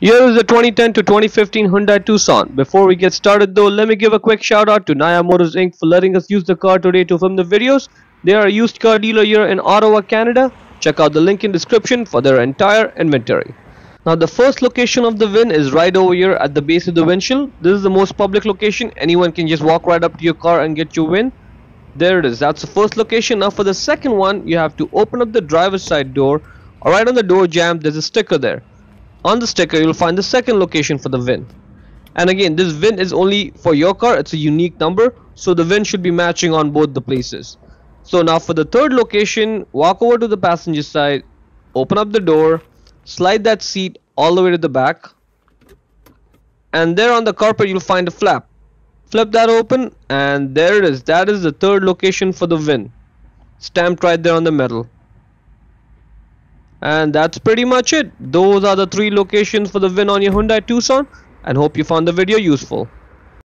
Here is the 2010 to 2015 Hyundai Tucson. Before we get started though, let me give a quick shout out to Naya Motors Inc. for letting us use the car today to film the videos. They are a used car dealer here in Ottawa, Canada. Check out the link in description for their entire inventory. Now the first location of the VIN is right over here at the base of the windshield. This is the most public location. Anyone can just walk right up to your car and get your VIN. There it is. That's the first location. Now for the second one, you have to open up the driver's side door. Alright on the door jamb, there's a sticker there on the sticker you'll find the second location for the VIN. And again this VIN is only for your car. It's a unique number so the VIN should be matching on both the places. So now for the third location walk over to the passenger side open up the door slide that seat all the way to the back and there on the carpet you'll find a flap. Flip that open and there it is. That is the third location for the VIN. Stamped right there on the metal and that's pretty much it. Those are the three locations for the VIN on your Hyundai Tucson and hope you found the video useful